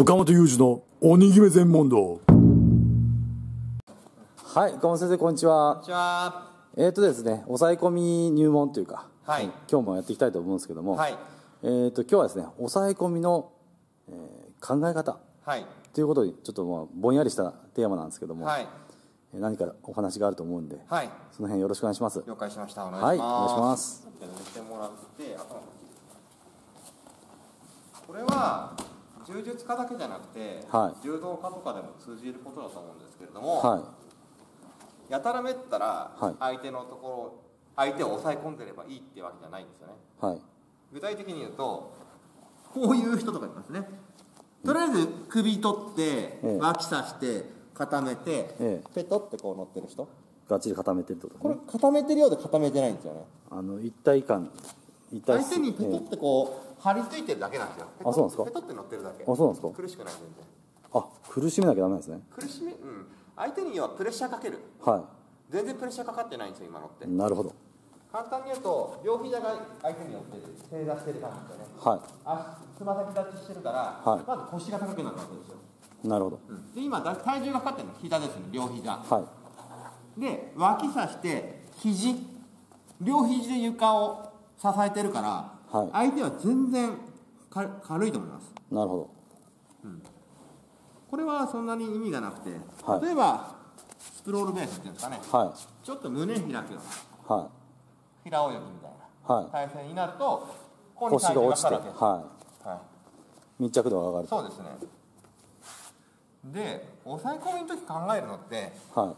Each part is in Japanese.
岡本裕二の鬼決め全問答はい、岡本先生こんにちはこんにちは。えーとですね抑え込み入門というか、はい今日もやっていきたいと思うんですけども、はいえーと今日はですね抑え込みの、えー考え方はい。ということでちょっとまあぼんやりしたテーマなんですけども、はい。えー何かお話があると思うんで、はい。その辺よろしくお願いします了解しました。お願はいいします。お願いします。これは柔術家だけじゃなくて、はい。柔道家とかでも通じることだと思うんですけれども、はやたらめったらはい。相手のところ、相手を抑え込んでればいいってわけじゃないんですよね。いはい。具体的に言うとこういう人とかいますね。とりあえず首取ってええ。脇刺して固めて、ええ。ペトってこう乗ってる人。がっちり固めてるってことこれ固めてるようで固めてないんですよね。あの一体感一体相手にペトってこう張り付いてるだけなんですよ。あそうなんですか？ペトって乗ってるだけ。あそうなんですか？苦しくない全然。あ苦しめなきゃダメなんですね。苦しみうん。相手にはプレッシャーかける。は全然プレッシャーかかってないんですよ今のって。いなるほど。簡単に言うと両膝が相手に寄ってる正座してる感じですよね。は足つま先立ちしてるから、はい。まず腰が高くなるわけですよ。いなるほど。で今だ体重がかかってるの膝ですね両膝。はい。で脇刺して肘。両肘で床を支えてるから、はい。相手は全然か軽いと思います。なるほこれはそんなに意味がなくて、はい。例えばスクロールベースっていうんですかね。どはちょっと胸開くような。い。は平泳ぎみたいな、はい。体勢になるとここに腰が落ちて体重かかるわけです。ははい。い密着度が上がるそうですね。で抑え込みの時考えるのっては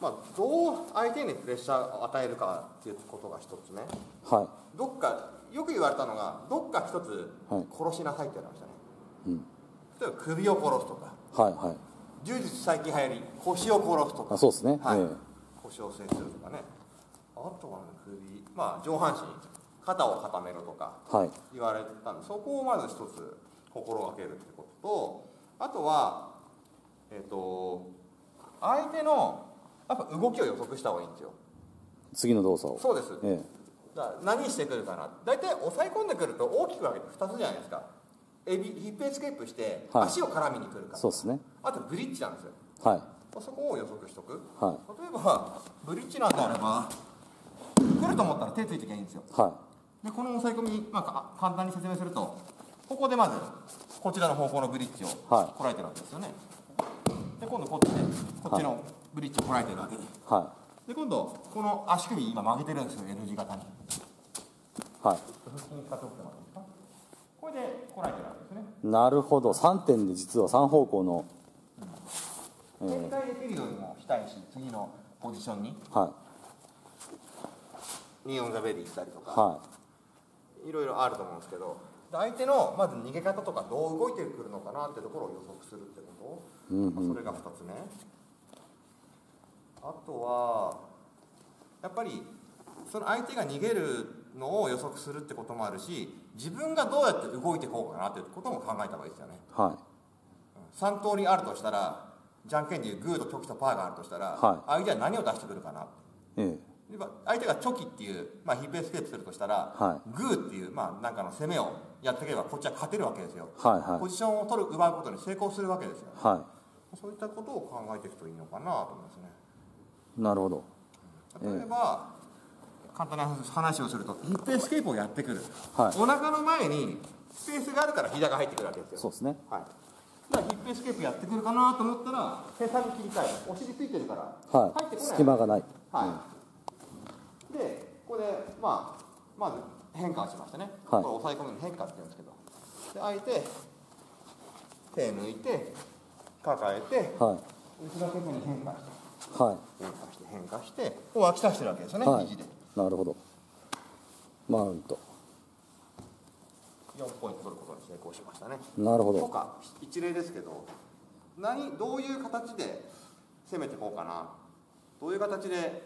まあ、どう相手にプレッシャーを与えるかっていうことが一つね。い。はどっかよく言われたのがどっか一つはい。殺しなさいって言われましたね、うん。例えば首を殺すとか。いはいはい。柔術最近流行り腰を殺すとか。あそうですね。はい。え腰を制するとかね。あとはね首まあ上半身肩を固めろとかえはい。言われたんでそこをまず一つ心がけるってこととあとはえっ、と相手のやっぱ動きを予測した方がいいんですよ。次の動作を。そうです。えだから何してくるかな。大体抑え込んでくると大きく分けて2つじゃないですか。エビヒップエスケープしてはい。足を絡みに来るか、えそうですね。あとブリッジなんですよ。はい。そこを予測しとく。は例えばブリッジなんであれば来ると思ったら手ついてきゃいいんですよ。い。はでこの抑え込み、まあか、簡単に説明するとここでまずこちらの方向のブリッジをはい。こらえてるわけですよね。で今度こっちでこっちのブリッジをこらえてるわけでい。はで今度この足首今曲げてるんですよ L 字型に。い。はいこれでこらえてるわけですね。なるほど。3点で実は3方向の展開できるようにもしたいし次のポジションにはニーオンザベリーしたりといか。はい。ろいろあると思うんですけどで相手のまず逃げ方とかどう動いてくるのかなってところを予測するってこと、うんまあそれが2つねあとはやっぱりその相手が逃げるのを予測するってこともあるし自分がどうやって動いていこうかなっていうことも考えた方がいいですよね。は3通りあるとしたらじゃんけんでいうグーとチョキとパーがあるとしたら、はい。相手は何を出してくるかな。いえ。え相手がチョキっていう、まあ、ヒップエスケープするとしたら、はグーっていう、まあ、なんかの攻めをやっていけばこっちは勝てるわけですよ、はいはい。ポジションを取る奪うことに成功するわけですよ。はそういったことを考えていくといいのかなと思いますね。いなるほど。例えば、簡単な話をするとヒップエスケープをやってくる、はい。お腹の前にスペースがあるから膝が入ってくるわけですよ。そうですね。はい。だからヒップエスケープやってくるかなと思ったら手先切り替えお尻ついてるから。は入ってこない。い隙間がない。はい、でここで、まあ、まず変化をしましたね、はい。これ抑え込むの変化って言うんですけど。で相手手抜いて抱えては後ろ手に変化していは変化して変化してこう脇刺してるわけですよね、いはい。肘で。なるほど。マウント。4ポイント取ることに成功しましたね。なるほど。とか一例ですけど何どういう形で攻めていこうかな。どういう形で、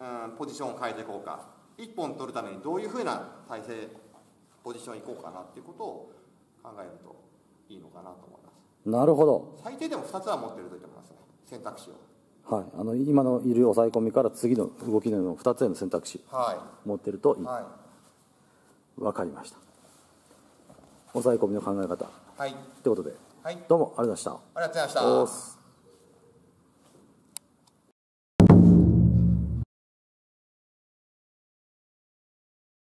うん、ポジションを変えていこうか。1本取るためにどういうふうな体勢ポジションいこうかな。っていうことを考えるといいのかなと思います。なるほど。最低でも2つは持ってるといいと思いますね。選択肢をはい。あの今のいる抑え込みから次の動きの2つへの選択肢は持ってるといい。いはい。分かりました。抑え込みの考え方。っはい。てことで。はい。どうもありがとうございました。ありがとうございました